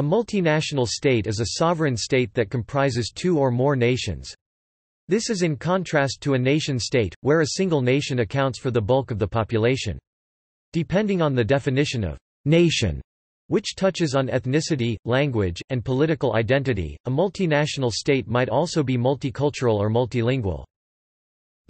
A multinational state is a sovereign state that comprises two or more nations. This is in contrast to a nation-state, where a single nation accounts for the bulk of the population. Depending on the definition of nation, which touches on ethnicity, language, and political identity, a multinational state might also be multicultural or multilingual.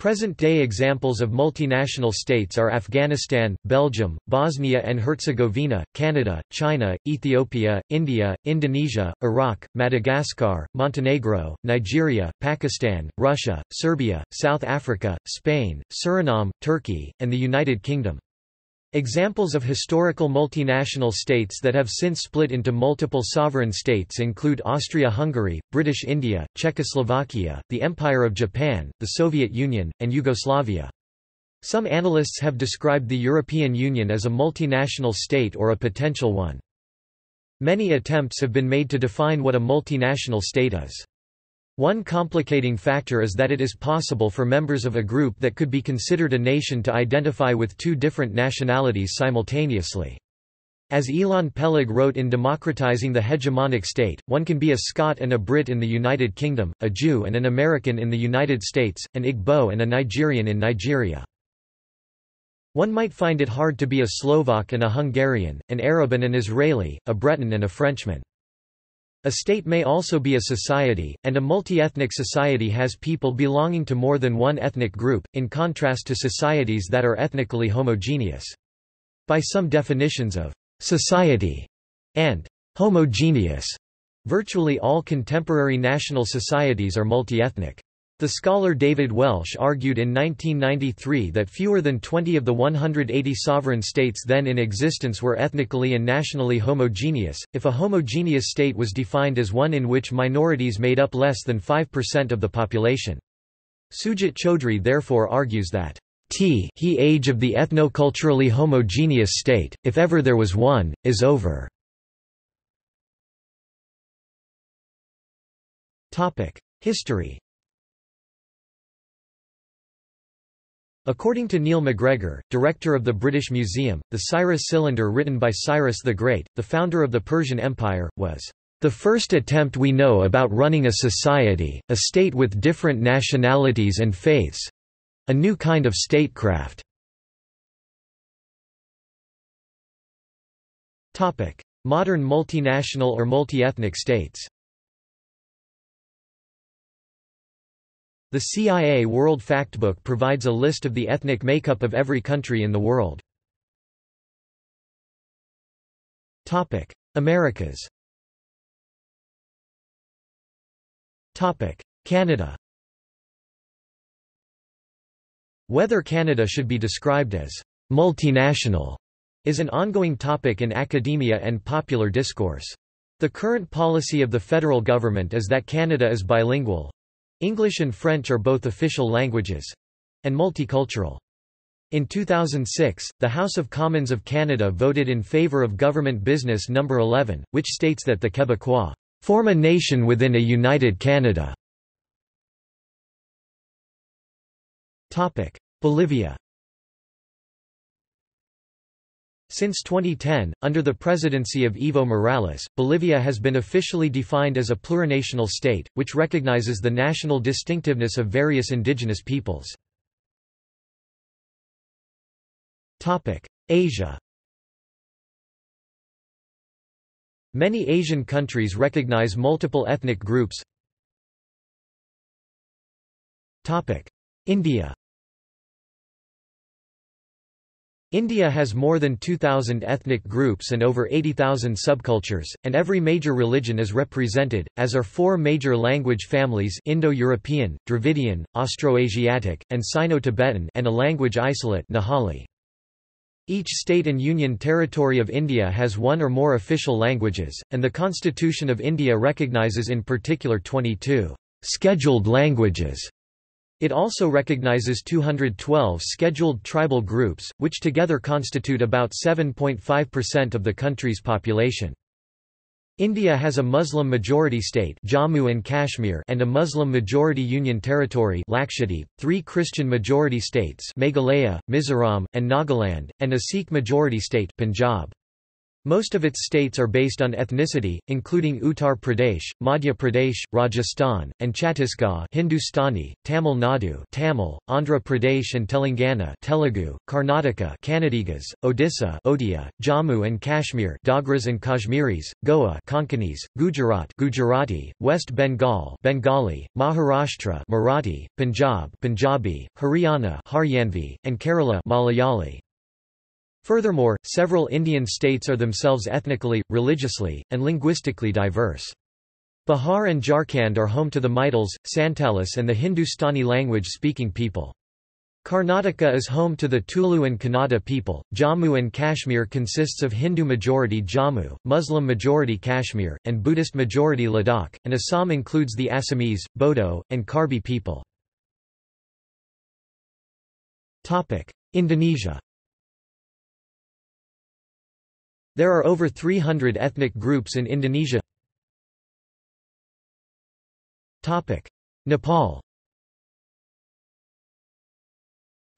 Present-day examples of multinational states are Afghanistan, Belgium, Bosnia and Herzegovina, Canada, China, Ethiopia, India, Indonesia, Iraq, Madagascar, Montenegro, Nigeria, Pakistan, Russia, Serbia, South Africa, Spain, Suriname, Turkey, and the United Kingdom. Examples of historical multinational states that have since split into multiple sovereign states include Austria-Hungary, British India, Czechoslovakia, the Empire of Japan, the Soviet Union, and Yugoslavia. Some analysts have described the European Union as a multinational state or a potential one. Many attempts have been made to define what a multinational state is. One complicating factor is that it is possible for members of a group that could be considered a nation to identify with two different nationalities simultaneously. As Ilan Peleg wrote in Democratizing the Hegemonic State, one can be a Scot and a Brit in the United Kingdom, a Jew and an American in the United States, an Igbo and a Nigerian in Nigeria. One might find it hard to be a Slovak and a Hungarian, an Arab and an Israeli, a Breton and a Frenchman. A state may also be a society, and a multi-ethnic society has people belonging to more than one ethnic group, in contrast to societies that are ethnically homogeneous. By some definitions of society and homogeneous, virtually all contemporary national societies are multi-ethnic. The scholar David Welsh argued in 1993 that fewer than 20 of the 180 sovereign states then in existence were ethnically and nationally homogeneous, if a homogeneous state was defined as one in which minorities made up less than 5% of the population. Sujit Chaudhry therefore argues that t he age of the ethno-culturally homogeneous state, if ever there was one, is over. History According to Neil MacGregor, director of the British Museum, the Cyrus cylinder written by Cyrus the Great, the founder of the Persian Empire, was the first attempt we know about running a society, a state with different nationalities and faiths—a new kind of statecraft. Modern multinational or multi-ethnic states The CIA World Factbook provides a list of the ethnic makeup of every country in the world. Americas Canada Whether Canada should be described as multinational is an ongoing topic in academia and popular discourse. The current policy of the federal government is that Canada is bilingual, English and French are both official languages and multicultural. In 2006, the House of Commons of Canada voted in favour of Government Business No. 11, which states that the Quebecois form a nation within a united Canada. Bolivia Since 2010, under the presidency of Evo Morales, Bolivia has been officially defined as a plurinational state, which recognizes the national distinctiveness of various indigenous peoples. Asia Many Asian countries recognize multiple ethnic groups. India India has more than 2,000 ethnic groups and over 80,000 subcultures, and every major religion is represented, as are four major language families Indo-European, Dravidian, Austroasiatic, and Sino-Tibetan and a language isolate Nihali. Each state and union territory of India has one or more official languages, and the Constitution of India recognises in particular 22 scheduled languages it also recognizes 212 scheduled tribal groups, which together constitute about 7.5% of the country's population. India has a Muslim majority state Jammu and Kashmir and a Muslim majority union territory Lakshadweep, three Christian majority states Meghalaya, Mizoram, and Nagaland, and a Sikh majority state Punjab. Most of its states are based on ethnicity, including Uttar Pradesh, Madhya Pradesh, Rajasthan, and Chhattisgarh Hindustani, Tamil Nadu Tamil, Andhra Pradesh and Telangana Telugu, Karnataka Kannadigas, Odisha Odia, Jammu and Kashmir Dogras and Kashmiris, Goa Konkanis, Gujarat Gujarati, West Bengal Bengali, Maharashtra Marathi, Punjab Punjabi, Haryana Haryanvi, and Kerala Malayali. Furthermore, several Indian states are themselves ethnically, religiously, and linguistically diverse. Bihar and Jharkhand are home to the Maithils, Santalis and the Hindustani language-speaking people. Karnataka is home to the Tulu and Kannada people. Jammu and Kashmir consists of Hindu-majority Jammu, Muslim-majority Kashmir, and Buddhist-majority Ladakh, and Assam includes the Assamese, Bodo, and Karbi people. Indonesia There are over 300 ethnic groups in Indonesia. Topic: Nepal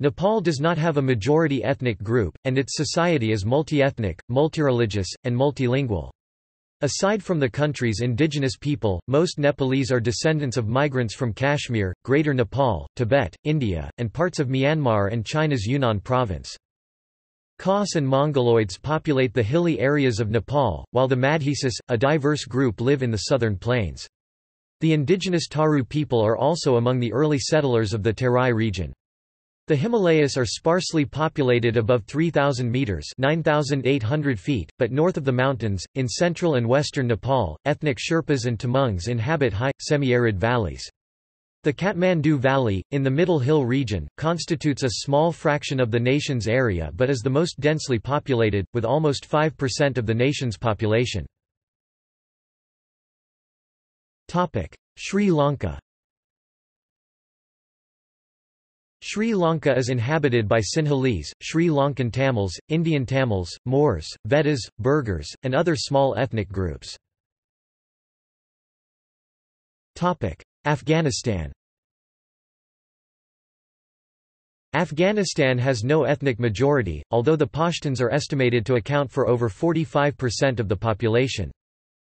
Nepal does not have a majority ethnic group, and its society is multi-ethnic, multireligious, and multilingual. Aside from the country's indigenous people, most Nepalese are descendants of migrants from Kashmir, Greater Nepal, Tibet, India, and parts of Myanmar and China's Yunnan province. Khas and Mongoloids populate the hilly areas of Nepal, while the Madhesisis, a diverse group live in the southern plains. The indigenous Tharu people are also among the early settlers of the Terai region. The Himalayas are sparsely populated above 3,000 metres 9,800 feet, but north of the mountains, in central and western Nepal, ethnic Sherpas and Tamangs inhabit high, semi-arid valleys. The Kathmandu Valley, in the Middle Hill region, constitutes a small fraction of the nation's area but is the most densely populated, with almost 5% of the nation's population. Sri Lanka Sri Lanka is inhabited by Sinhalese, Sri Lankan Tamils, Indian Tamils, Moors, Veddas, Burghers, and other small ethnic groups. Afghanistan Afghanistan has no ethnic majority, although the Pashtuns are estimated to account for over 45% of the population.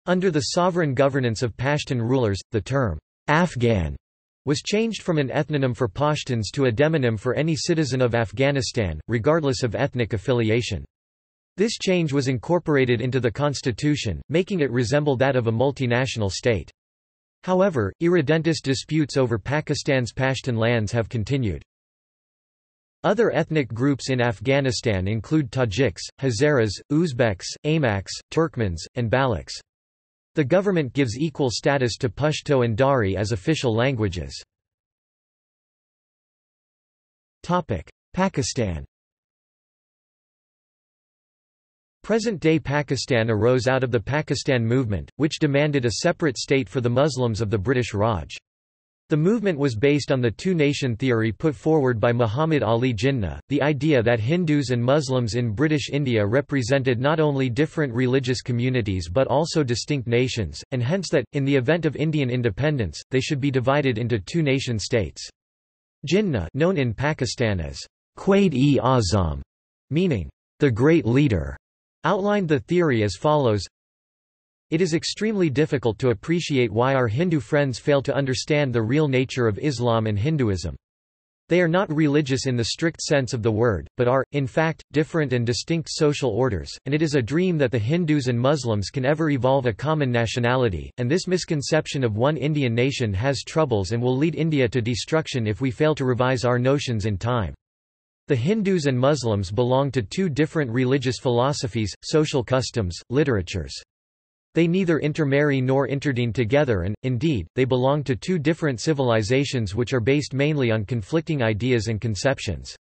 Under the sovereign governance of Pashtun rulers, the term, Afghan, was changed from an ethnonym for Pashtuns to a demonym for any citizen of Afghanistan, regardless of ethnic affiliation. This change was incorporated into the constitution, making it resemble that of a multinational state. However, irredentist disputes over Pakistan's Pashtun lands have continued. Other ethnic groups in Afghanistan include Tajiks, Hazaras, Uzbeks, Aimaqs, Turkmens, and Balochs. The government gives equal status to Pashto and Dari as official languages. Pakistan Present-day Pakistan arose out of the Pakistan movement, which demanded a separate state for the Muslims of the British Raj. The movement was based on the two-nation theory put forward by Muhammad Ali Jinnah, the idea that Hindus and Muslims in British India represented not only different religious communities but also distinct nations, and hence that, in the event of Indian independence, they should be divided into two nation-states. Jinnah known in Pakistan as Quaid-e-Azam, meaning, the great leader, outlined the theory as follows It is extremely difficult to appreciate why our Hindu friends fail to understand the real nature of Islam and Hinduism. They are not religious in the strict sense of the word, but are, in fact, different and distinct social orders, and it is a dream that the Hindus and Muslims can ever evolve a common nationality, and this misconception of one Indian nation has troubles and will lead India to destruction if we fail to revise our notions in time. The Hindus and Muslims belong to two different religious philosophies, social customs, literatures. They neither intermarry nor interdine together and, indeed, they belong to two different civilizations which are based mainly on conflicting ideas and conceptions.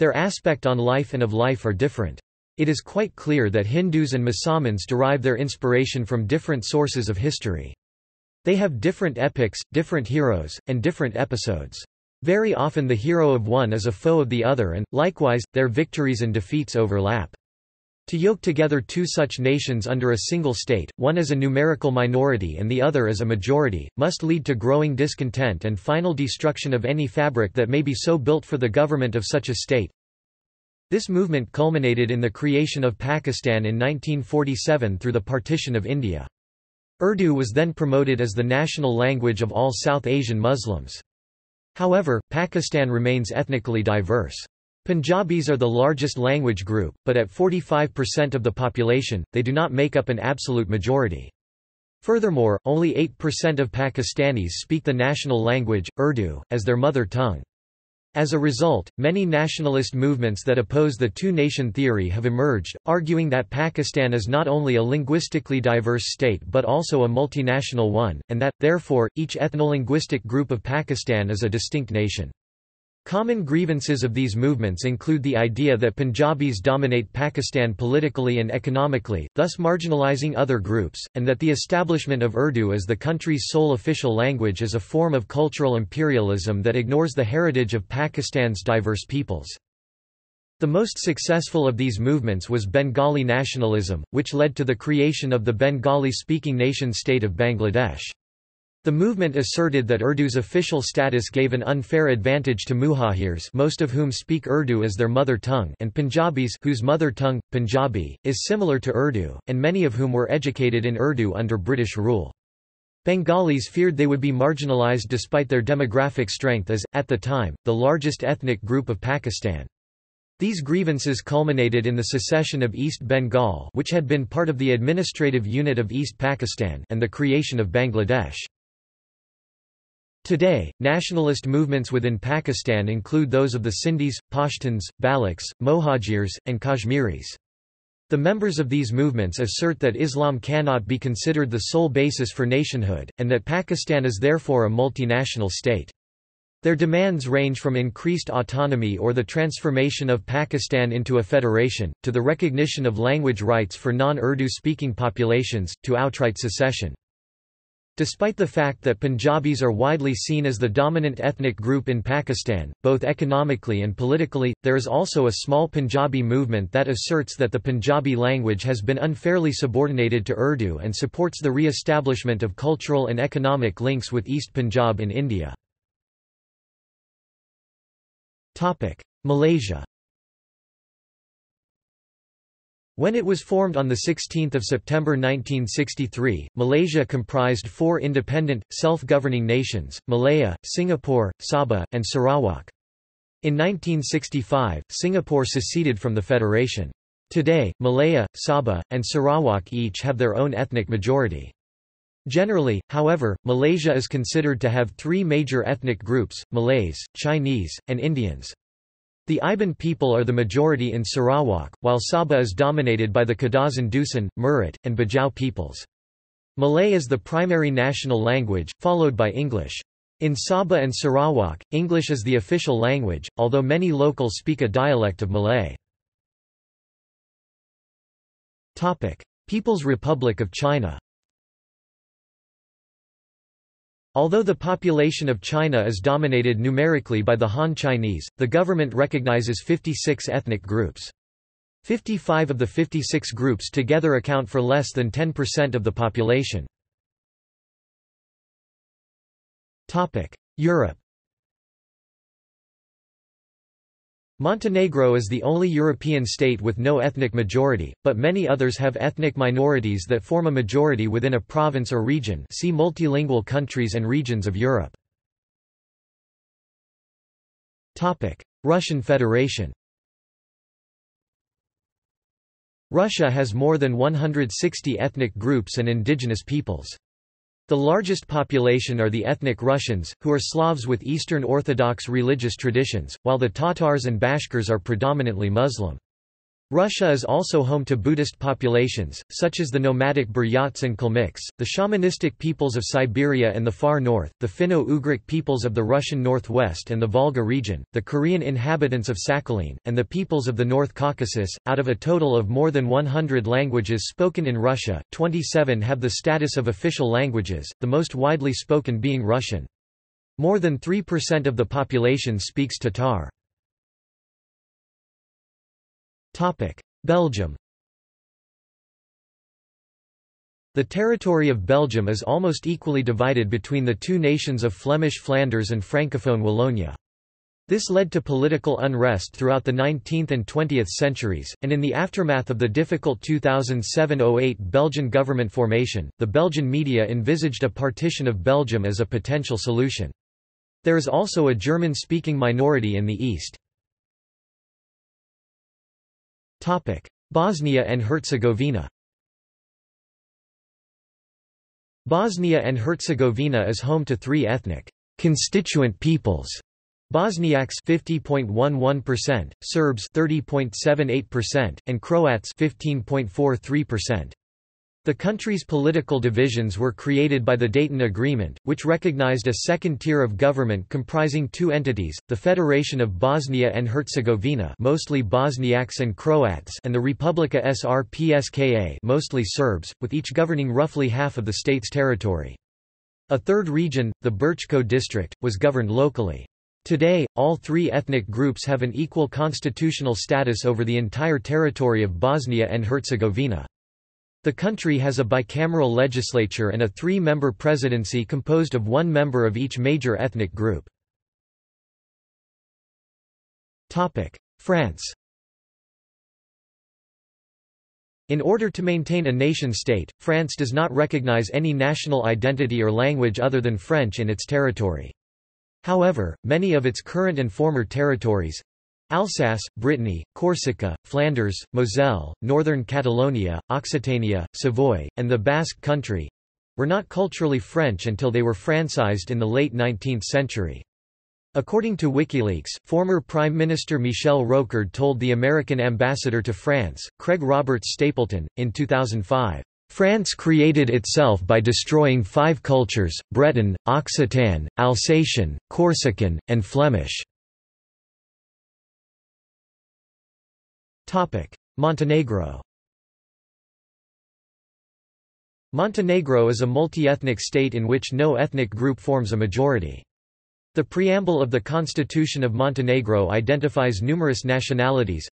Their aspect on life and of life are different. It is quite clear that Hindus and Musalmans derive their inspiration from different sources of history. They have different epics, different heroes, and different episodes. Very often the hero of one is a foe of the other and, likewise, their victories and defeats overlap. To yoke together two such nations under a single state, one as a numerical minority and the other as a majority, must lead to growing discontent and final destruction of any fabric that may be so built for the government of such a state. This movement culminated in the creation of Pakistan in 1947 through the partition of India. Urdu was then promoted as the national language of all South Asian Muslims. However, Pakistan remains ethnically diverse. Punjabis are the largest language group, but at 45% of the population, they do not make up an absolute majority. Furthermore, only 8% of Pakistanis speak the national language, Urdu, as their mother tongue. As a result, many nationalist movements that oppose the two-nation theory have emerged, arguing that Pakistan is not only a linguistically diverse state but also a multinational one, and that, therefore, each ethno-linguistic group of Pakistan is a distinct nation. Common grievances of these movements include the idea that Punjabis dominate Pakistan politically and economically, thus marginalizing other groups, and that the establishment of Urdu as the country's sole official language is a form of cultural imperialism that ignores the heritage of Pakistan's diverse peoples. The most successful of these movements was Bengali nationalism, which led to the creation of the Bengali-speaking nation-state of Bangladesh. The movement asserted that Urdu's official status gave an unfair advantage to Muhajirs most of whom speak Urdu as their mother tongue and Punjabis whose mother tongue, Punjabi, is similar to Urdu, and many of whom were educated in Urdu under British rule. Bengalis feared they would be marginalised despite their demographic strength as, at the time, the largest ethnic group of Pakistan. These grievances culminated in the secession of East Bengal which had been part of the administrative unit of East Pakistan and the creation of Bangladesh. Today, nationalist movements within Pakistan include those of the Sindhis, Pashtuns, Balochs, Mohajirs, and Kashmiris. The members of these movements assert that Islam cannot be considered the sole basis for nationhood, and that Pakistan is therefore a multinational state. Their demands range from increased autonomy or the transformation of Pakistan into a federation, to the recognition of language rights for non-Urdu speaking populations, to outright secession. Despite the fact that Punjabis are widely seen as the dominant ethnic group in Pakistan, both economically and politically, there is also a small Punjabi movement that asserts that the Punjabi language has been unfairly subordinated to Urdu and supports the re-establishment of cultural and economic links with East Punjab in India. Malaysia When it was formed on 16 September 1963, Malaysia comprised four independent, self-governing nations, Malaya, Singapore, Sabah, and Sarawak. In 1965, Singapore seceded from the federation. Today, Malaya, Sabah, and Sarawak each have their own ethnic majority. Generally, however, Malaysia is considered to have three major ethnic groups, Malays, Chinese, and Indians. The Iban people are the majority in Sarawak, while Sabah is dominated by the Kadazan Dusun, Murut, and Bajau peoples. Malay is the primary national language, followed by English. In Sabah and Sarawak, English is the official language, although many locals speak a dialect of Malay. People's Republic of China Although the population of China is dominated numerically by the Han Chinese, the government recognizes 56 ethnic groups. 55 of the 56 groups together account for less than 10% of the population. Europe Montenegro is the only European state with no ethnic majority, but many others have ethnic minorities that form a majority within a province or region see multilingual countries and regions of Europe. Russian Federation Russia has more than 160 ethnic groups and indigenous peoples. The largest population are the ethnic Russians, who are Slavs with Eastern Orthodox religious traditions, while the Tatars and Bashkirs are predominantly Muslim. Russia is also home to Buddhist populations, such as the nomadic Buryats and Kalmyks, the shamanistic peoples of Siberia and the far north, the Finno-Ugric peoples of the Russian northwest and the Volga region, the Korean inhabitants of Sakhalin, and the peoples of the North Caucasus. Out of a total of more than 100 languages spoken in Russia, 27 have the status of official languages, the most widely spoken being Russian. More than 3% of the population speaks Tatar. Belgium The territory of Belgium is almost equally divided between the two nations of Flemish Flanders and Francophone Wallonia. This led to political unrest throughout the 19th and 20th centuries, and in the aftermath of the difficult 2007–08 Belgian government formation, the Belgian media envisaged a partition of Belgium as a potential solution. There is also a German-speaking minority in the east. Bosnia and Herzegovina Bosnia and Herzegovina is home to three ethnic constituent peoples Bosniaks 50.11%, Serbs 30.78%, and Croats 15.43%. The country's political divisions were created by the Dayton Agreement, which recognized a second tier of government comprising two entities, the Federation of Bosnia and Herzegovina mostly Bosniaks and Croats and the Republika Srpska mostly Serbs, with each governing roughly half of the state's territory. A third region, the Brčko district, was governed locally. Today, all three ethnic groups have an equal constitutional status over the entire territory of Bosnia and Herzegovina. The country has a bicameral legislature and a three-member presidency composed of one member of each major ethnic group. France In order to maintain a nation-state, France does not recognize any national identity or language other than French in its territory. However, many of its current and former territories Alsace, Brittany, Corsica, Flanders, Moselle, Northern Catalonia, Occitania, Savoy, and the Basque Country were not culturally French until they were francized in the late 19th century. According to WikiLeaks, former Prime Minister Michel Rocard told the American ambassador to France, Craig Roberts Stapleton, in 2005, France created itself by destroying five cultures, Breton, Occitan, Alsatian, Corsican, and Flemish. Montenegro Montenegro is a multi-ethnic state in which no ethnic group forms a majority. The preamble of the Constitution of Montenegro identifies numerous nationalities,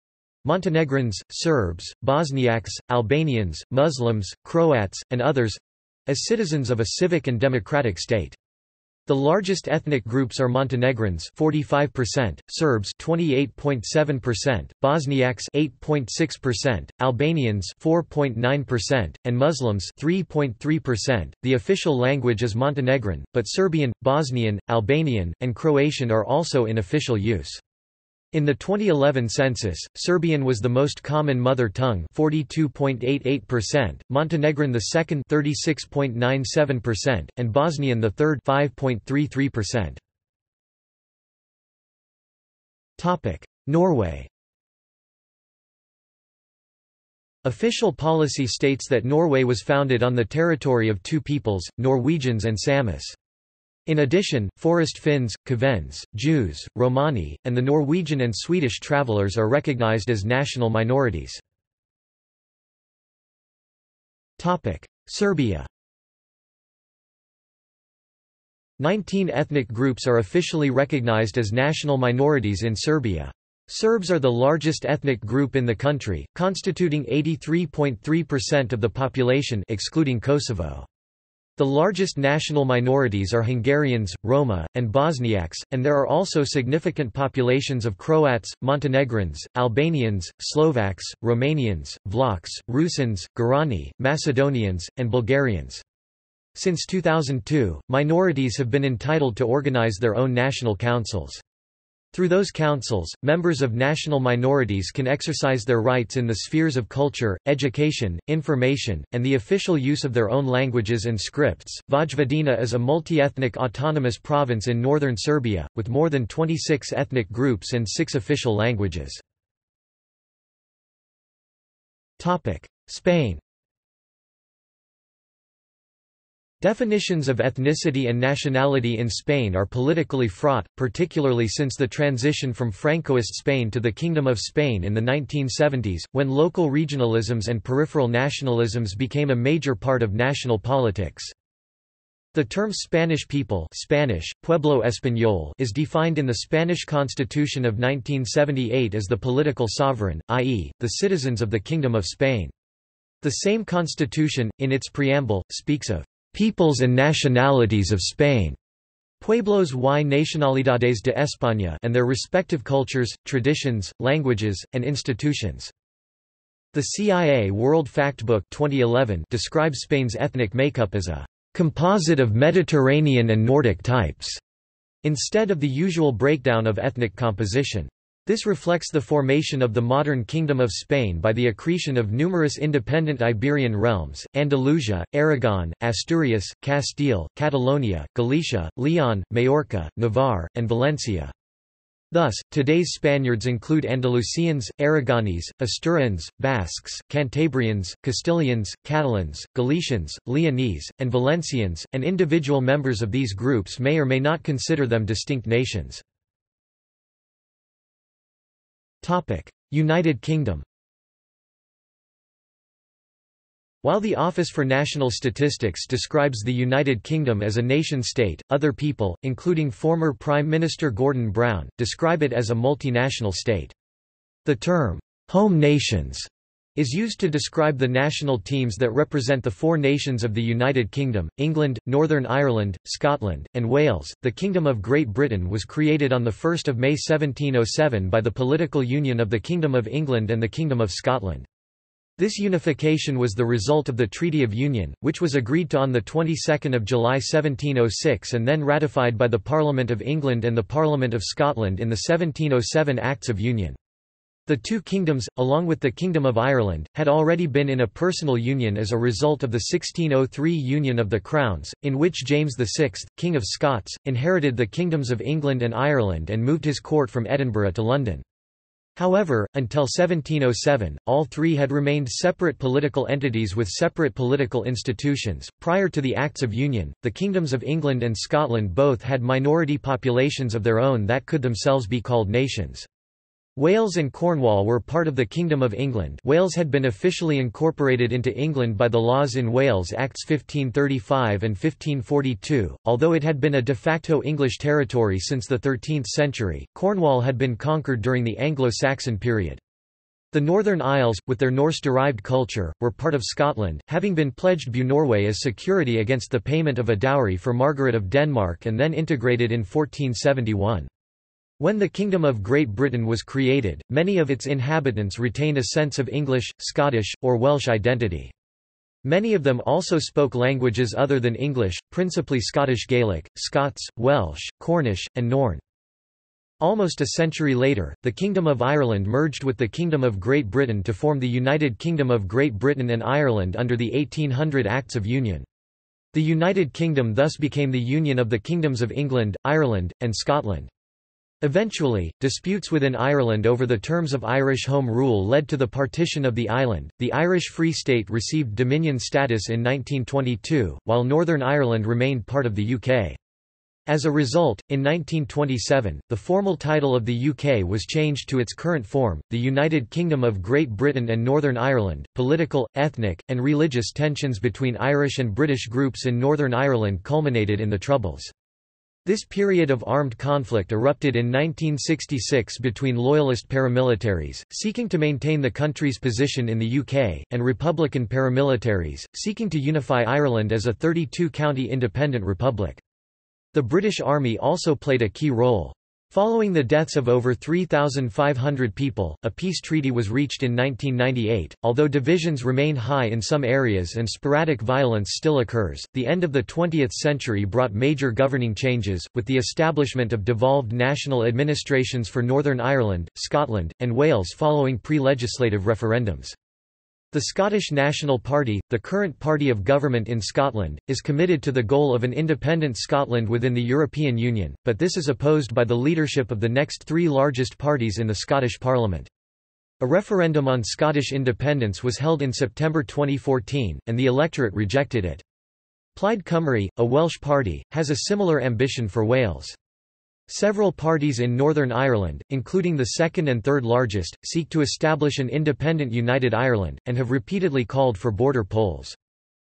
Montenegrins, Serbs, Bosniaks, Albanians, Muslims, Croats, and others as citizens of a civic and democratic state. The largest ethnic groups are Montenegrins 45%, Serbs 28.7%, Bosniaks 8.6%, Albanians 4.9%, and Muslims 3.3%. The official language is Montenegrin, but Serbian, Bosnian, Albanian, and Croatian are also in official use. In the 2011 census, Serbian was the most common mother tongue 42.88%, Montenegrin the second 36.97%, and Bosnian the third 5.33%. Topic: Norway. Official policy states that Norway was founded on the territory of two peoples, Norwegians and Samis. In addition, Forest Finns, Kvens, Jews, Romani, and the Norwegian and Swedish travelers are recognized as national minorities. Serbia Nineteen ethnic groups are officially recognized as national minorities in Serbia. Serbs are the largest ethnic group in the country, constituting 83.3% of the population excluding Kosovo. The largest national minorities are Hungarians, Roma, and Bosniaks, and there are also significant populations of Croats, Montenegrins, Albanians, Slovaks, Romanians, Vlachs, Rusins, Gorani, Macedonians, and Bulgarians. Since 2002, minorities have been entitled to organize their own national councils. Through those councils, members of national minorities can exercise their rights in the spheres of culture, education, information, and the official use of their own languages and scripts. Vojvodina is a multi-ethnic autonomous province in northern Serbia, with more than 26 ethnic groups and six official languages. Spain Definitions of ethnicity and nationality in Spain are politically fraught, particularly since the transition from Francoist Spain to the Kingdom of Spain in the 1970s, when local regionalisms and peripheral nationalisms became a major part of national politics. The term Spanish people Spanish, Pueblo Español is defined in the Spanish Constitution of 1978 as the political sovereign, i.e., the citizens of the Kingdom of Spain. The same constitution, in its preamble, speaks of peoples and nationalities of Spain. Pueblos y nacionalidades de España and their respective cultures, traditions, languages, and institutions. The CIA World Factbook 2011 describes Spain's ethnic makeup as a composite of Mediterranean and Nordic types, instead of the usual breakdown of ethnic composition. This reflects the formation of the modern Kingdom of Spain by the accretion of numerous independent Iberian realms, Andalusia, Aragon, Asturias, Castile, Catalonia, Galicia, Leon, Majorca, Navarre, and Valencia. Thus, today's Spaniards include Andalusians, Aragonese, Asturians, Basques, Cantabrians, Castilians, Catalans, Galicians, Leonese, and Valencians, and individual members of these groups may or may not consider them distinct nations. United Kingdom While the Office for National Statistics describes the United Kingdom as a nation-state, other people, including former Prime Minister Gordon Brown, describe it as a multinational state. The term, home nations, is used to describe the national teams that represent the four nations of the United Kingdom, England, Northern Ireland, Scotland, and Wales. The Kingdom of Great Britain was created on 1 May 1707 by the political union of the Kingdom of England and the Kingdom of Scotland. This unification was the result of the Treaty of Union, which was agreed to on the 22nd of July 1706 and then ratified by the Parliament of England and the Parliament of Scotland in the 1707 Acts of Union. The two kingdoms, along with the Kingdom of Ireland, had already been in a personal union as a result of the 1603 Union of the Crowns, in which James VI, King of Scots, inherited the kingdoms of England and Ireland and moved his court from Edinburgh to London. However, until 1707, all three had remained separate political entities with separate political institutions. Prior to the Acts of Union, the kingdoms of England and Scotland both had minority populations of their own that could themselves be called nations. Wales and Cornwall were part of the Kingdom of England Wales had been officially incorporated into England by the Laws in Wales Acts 1535 and 1542, although it had been a de facto English territory since the 13th century, Cornwall had been conquered during the Anglo-Saxon period. The Northern Isles, with their Norse-derived culture, were part of Scotland, having been pledged by Norway as security against the payment of a dowry for Margaret of Denmark and then integrated in 1471. When the Kingdom of Great Britain was created, many of its inhabitants retained a sense of English, Scottish, or Welsh identity. Many of them also spoke languages other than English, principally Scottish Gaelic, Scots, Welsh, Cornish, and Norn. Almost a century later, the Kingdom of Ireland merged with the Kingdom of Great Britain to form the United Kingdom of Great Britain and Ireland under the 1800 Acts of Union. The United Kingdom thus became the union of the kingdoms of England, Ireland, and Scotland. Eventually, disputes within Ireland over the terms of Irish Home Rule led to the partition of the island. The Irish Free State received Dominion status in 1922, while Northern Ireland remained part of the UK. As a result, in 1927, the formal title of the UK was changed to its current form, the United Kingdom of Great Britain and Northern Ireland. Political, ethnic, and religious tensions between Irish and British groups in Northern Ireland culminated in the Troubles. This period of armed conflict erupted in 1966 between loyalist paramilitaries, seeking to maintain the country's position in the UK, and Republican paramilitaries, seeking to unify Ireland as a 32-county independent republic. The British Army also played a key role. Following the deaths of over 3,500 people, a peace treaty was reached in 1998. Although divisions remain high in some areas and sporadic violence still occurs, the end of the 20th century brought major governing changes, with the establishment of devolved national administrations for Northern Ireland, Scotland, and Wales following pre-legislative referendums. The Scottish National Party, the current party of government in Scotland, is committed to the goal of an independent Scotland within the European Union, but this is opposed by the leadership of the next three largest parties in the Scottish Parliament. A referendum on Scottish independence was held in September 2014, and the electorate rejected it. Plaid Cymru, a Welsh party, has a similar ambition for Wales. Several parties in Northern Ireland, including the second and third largest, seek to establish an independent United Ireland, and have repeatedly called for border polls.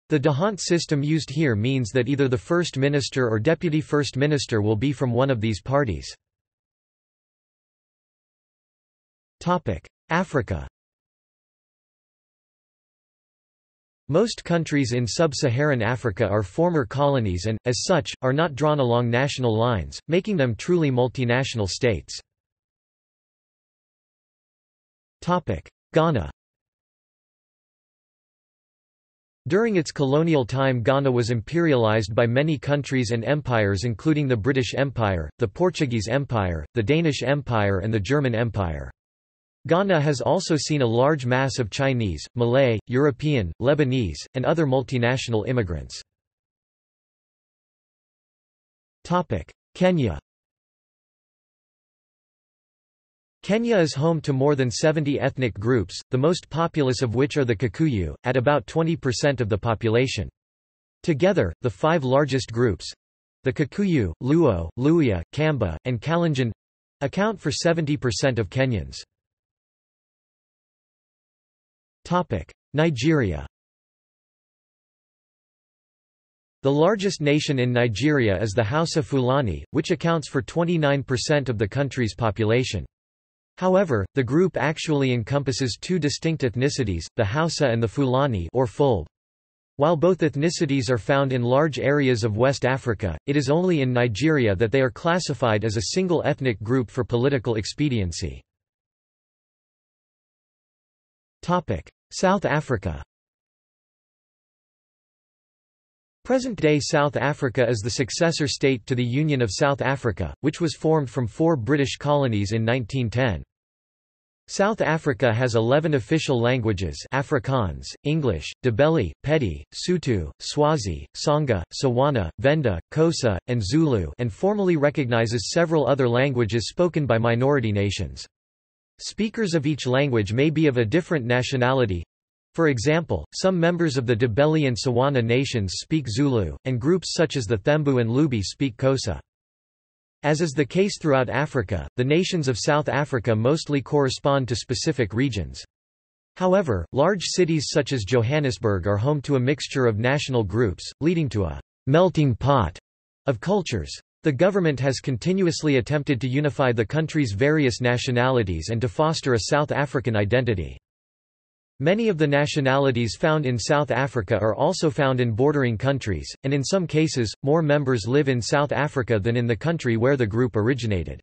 The D'Hondt system used here means that either the First Minister or Deputy First Minister will be from one of these parties. Africa Most countries in sub-Saharan Africa are former colonies and, as such, are not drawn along national lines, making them truly multinational states. Ghana During its colonial time Ghana was imperialized by many countries and empires including the British Empire, the Portuguese Empire, the Danish Empire and the German Empire. Ghana has also seen a large mass of Chinese, Malay, European, Lebanese, and other multinational immigrants. Kenya Kenya is home to more than 70 ethnic groups, the most populous of which are the Kikuyu, at about 20% of the population. Together, the five largest groups—the Kikuyu, Luo, Luhya, Kamba, and Kalenjin—account for 70% of Kenyans. Nigeria The largest nation in Nigeria is the Hausa Fulani, which accounts for 29% of the country's population. However, the group actually encompasses two distinct ethnicities, the Hausa and the Fulani or Fulbe. While both ethnicities are found in large areas of West Africa, it is only in Nigeria that they are classified as a single ethnic group for political expediency. South Africa Present-day South Africa is the successor state to the Union of South Africa, which was formed from four British colonies in 1910. South Africa has 11 official languages Afrikaans, English, Ndebele, Pedi, Sotho, Swazi, Tsonga, Tswana, Venda, Xhosa, and Zulu and formally recognizes several other languages spoken by minority nations. Speakers of each language may be of a different nationality, for example, some members of the Ndebele and Tswana nations speak Zulu, and groups such as the Thembu and Lubi speak Xhosa. As is the case throughout Africa, the nations of South Africa mostly correspond to specific regions. However, large cities such as Johannesburg are home to a mixture of national groups, leading to a melting pot of cultures. The government has continuously attempted to unify the country's various nationalities and to foster a South African identity. Many of the nationalities found in South Africa are also found in bordering countries, and in some cases, more members live in South Africa than in the country where the group originated.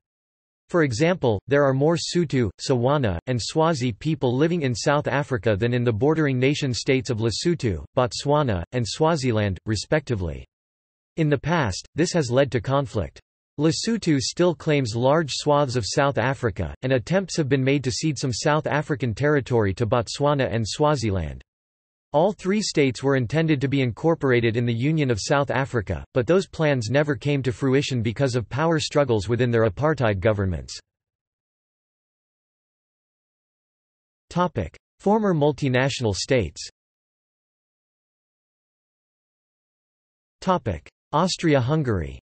For example, there are more Sotho, Tswana, and Swazi people living in South Africa than in the bordering nation-states of Lesotho, Botswana, and Swaziland, respectively. In the past, this has led to conflict. Lesotho still claims large swaths of South Africa, and attempts have been made to cede some South African territory to Botswana and Swaziland. All three states were intended to be incorporated in the Union of South Africa, but those plans never came to fruition because of power struggles within their apartheid governments. Former multinational states Austria-Hungary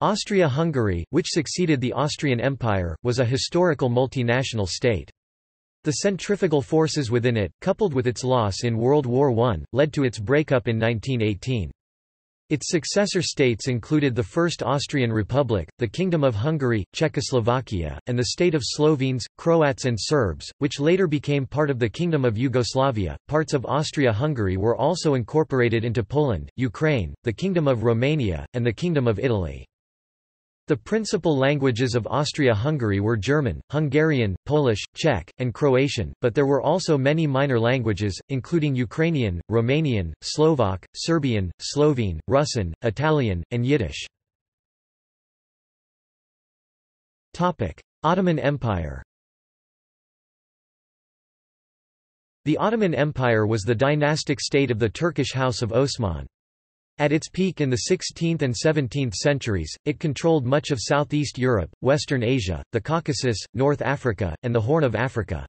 Austria-Hungary, which succeeded the Austrian Empire, was a historical multinational state. The centrifugal forces within it, coupled with its loss in World War I, led to its breakup in 1918. Its successor states included the First Austrian Republic, the Kingdom of Hungary, Czechoslovakia, and the state of Slovenes, Croats, and Serbs, which later became part of the Kingdom of Yugoslavia. Parts of Austria Hungary were also incorporated into Poland, Ukraine, the Kingdom of Romania, and the Kingdom of Italy. The principal languages of Austria-Hungary were German, Hungarian, Polish, Czech, and Croatian, but there were also many minor languages, including Ukrainian, Romanian, Slovak, Serbian, Slovene, Russian, Italian, and Yiddish. Ottoman Empire The Ottoman Empire was the dynastic state of the Turkish House of Osman. At its peak in the 16th and 17th centuries, it controlled much of Southeast Europe, Western Asia, the Caucasus, North Africa, and the Horn of Africa.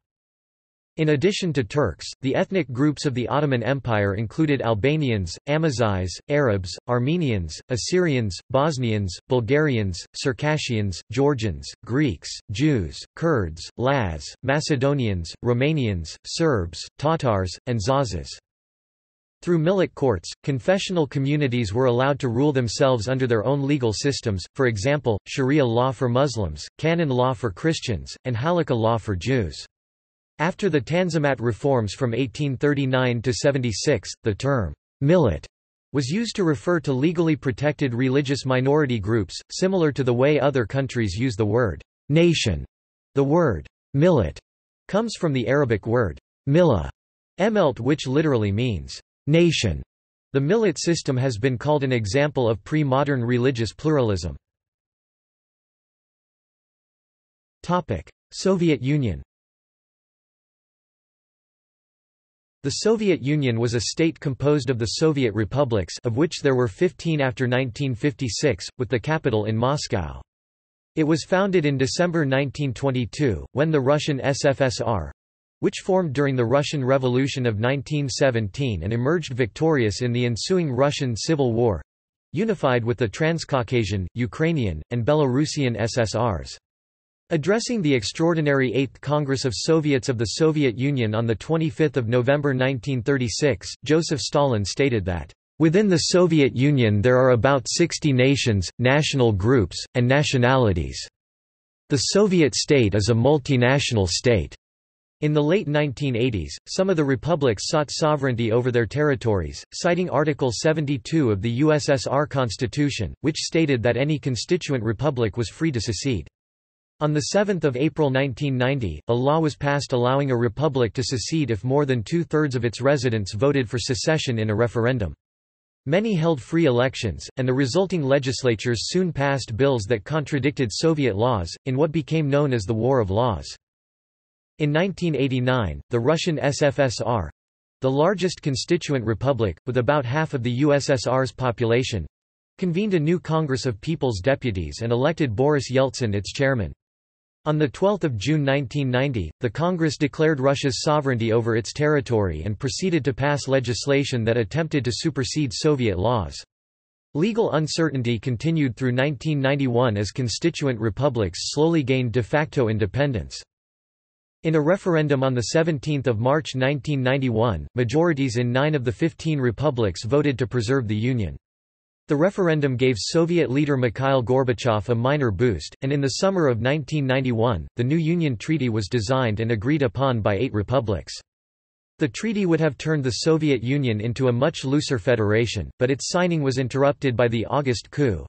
In addition to Turks, the ethnic groups of the Ottoman Empire included Albanians, Amazigh, Arabs, Armenians, Assyrians, Bosnians, Bulgarians, Circassians, Georgians, Greeks, Jews, Kurds, Laz, Macedonians, Romanians, Serbs, Tatars, and Zazas. Through millet courts, confessional communities were allowed to rule themselves under their own legal systems, for example, Sharia law for Muslims, canon law for Christians, and halakha law for Jews. After the Tanzimat reforms from 1839 to 76, the term millet was used to refer to legally protected religious minority groups, similar to the way other countries use the word nation. The word millet comes from the Arabic word millah, emelt which literally means nation. The millet system has been called an example of pre-modern religious pluralism. Soviet Union The Soviet Union was a state composed of the Soviet republics of which there were 15 after 1956, with the capital in Moscow. It was founded in December 1922, when the Russian SFSR which formed during the Russian Revolution of 1917 and emerged victorious in the ensuing Russian Civil War unified with the Transcaucasian, Ukrainian, and Belarusian SSRs. Addressing the extraordinary Eighth Congress of Soviets of the Soviet Union on 25 November 1936, Joseph Stalin stated that, "...within the Soviet Union there are about 60 nations, national groups, and nationalities. The Soviet state is a multinational state." In the late 1980s, some of the republics sought sovereignty over their territories, citing Article 72 of the USSR Constitution, which stated that any constituent republic was free to secede. On 7 April 1990, a law was passed allowing a republic to secede if more than two-thirds of its residents voted for secession in a referendum. Many held free elections, and the resulting legislatures soon passed bills that contradicted Soviet laws, in what became known as the War of Laws. In 1989, the Russian SFSR—the largest constituent republic, with about half of the USSR's population—convened a new Congress of People's Deputies and elected Boris Yeltsin its chairman. On 12 June 1990, the Congress declared Russia's sovereignty over its territory and proceeded to pass legislation that attempted to supersede Soviet laws. Legal uncertainty continued through 1991 as constituent republics slowly gained de facto independence. In a referendum on 17 March 1991, majorities in nine of the 15 republics voted to preserve the Union. The referendum gave Soviet leader Mikhail Gorbachev a minor boost, and in the summer of 1991, the new Union Treaty was designed and agreed upon by eight republics. The treaty would have turned the Soviet Union into a much looser federation, but its signing was interrupted by the August coup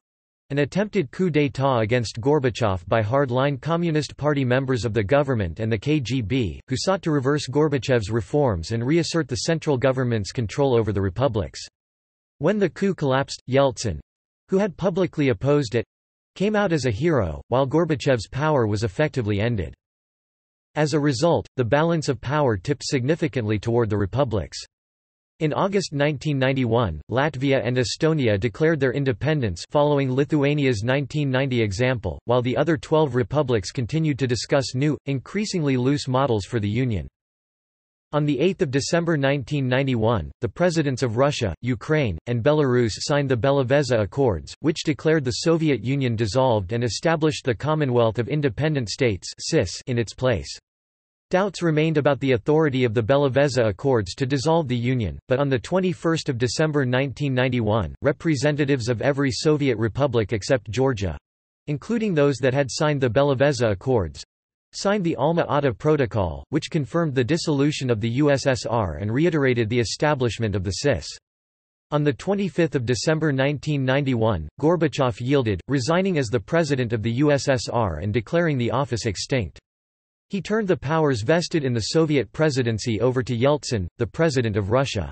an attempted coup d'état against Gorbachev by hard-line Communist Party members of the government and the KGB, who sought to reverse Gorbachev's reforms and reassert the central government's control over the republics. When the coup collapsed, Yeltsin—who had publicly opposed it—came out as a hero, while Gorbachev's power was effectively ended. As a result, the balance of power tipped significantly toward the republics. In August 1991, Latvia and Estonia declared their independence following Lithuania's 1990 example, while the other 12 republics continued to discuss new, increasingly loose models for the Union. On 8 December 1991, the presidents of Russia, Ukraine, and Belarus signed the Belavezha Accords, which declared the Soviet Union dissolved and established the Commonwealth of Independent States in its place. Doubts remained about the authority of the Belavezha Accords to dissolve the Union, but on 21 December 1991, representatives of every Soviet republic except Georgia—including those that had signed the Belavezha Accords, signed the Alma-Ata Protocol, which confirmed the dissolution of the USSR and reiterated the establishment of the CIS. On 25 December 1991, Gorbachev yielded, resigning as the president of the USSR and declaring the office extinct. He turned the powers vested in the Soviet presidency over to Yeltsin, the president of Russia.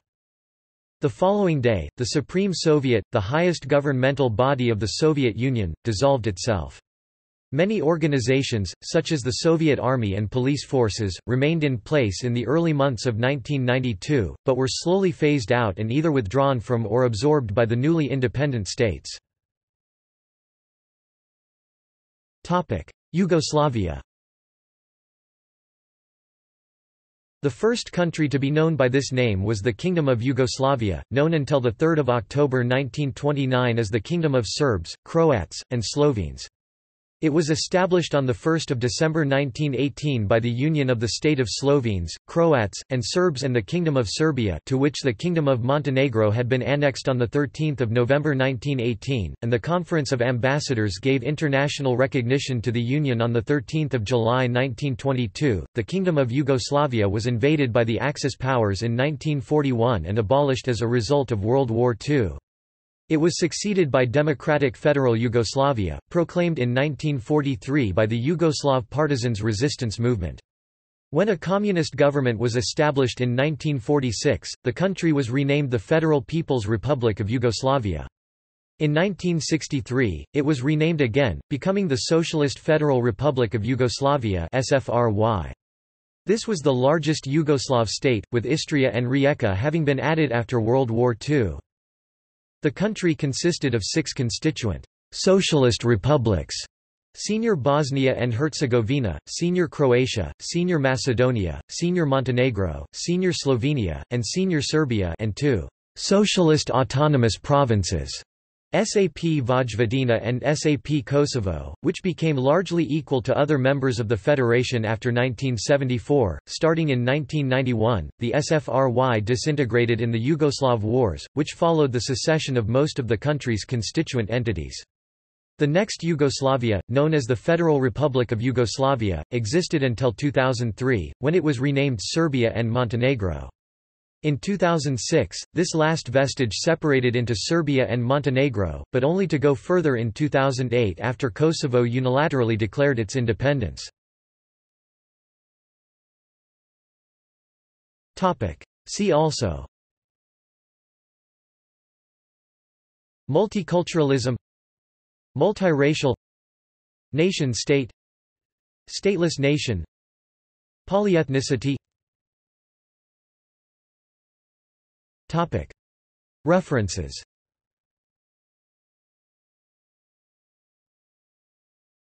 The following day, the Supreme Soviet, the highest governmental body of the Soviet Union, dissolved itself. Many organizations, such as the Soviet Army and police forces, remained in place in the early months of 1992, but were slowly phased out and either withdrawn from or absorbed by the newly independent states. Yugoslavia The first country to be known by this name was the Kingdom of Yugoslavia, known until 3 October 1929 as the Kingdom of Serbs, Croats, and Slovenes. It was established on 1 December 1918 by the Union of the State of Slovenes, Croats, and Serbs and the Kingdom of Serbia to which the Kingdom of Montenegro had been annexed on 13 November 1918, and the Conference of Ambassadors gave international recognition to the Union on 13 July 1922. The Kingdom of Yugoslavia was invaded by the Axis powers in 1941 and abolished as a result of World War II. It was succeeded by Democratic Federal Yugoslavia, proclaimed in 1943 by the Yugoslav partisans' resistance movement. When a communist government was established in 1946, the country was renamed the Federal People's Republic of Yugoslavia. In 1963, it was renamed again, becoming the Socialist Federal Republic of Yugoslavia SFRY. This was the largest Yugoslav state, with Istria and Rijeka having been added after World War II. The country consisted of six constituent socialist republics Senior Bosnia and Herzegovina, Senior Croatia, Senior Macedonia, Senior Montenegro, Senior Slovenia, and Senior Serbia and two socialist autonomous provinces SAP Vojvodina and SAP Kosovo, which became largely equal to other members of the federation after 1974. Starting in 1991, the SFRY disintegrated in the Yugoslav Wars, which followed the secession of most of the country's constituent entities. The next Yugoslavia, known as the Federal Republic of Yugoslavia, existed until 2003, when it was renamed Serbia and Montenegro. In 2006, this last vestige separated into Serbia and Montenegro, but only to go further in 2008 after Kosovo unilaterally declared its independence. See also Multiculturalism Multiracial Nation-state Stateless nation Polyethnicity References